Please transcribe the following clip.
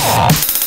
Oh.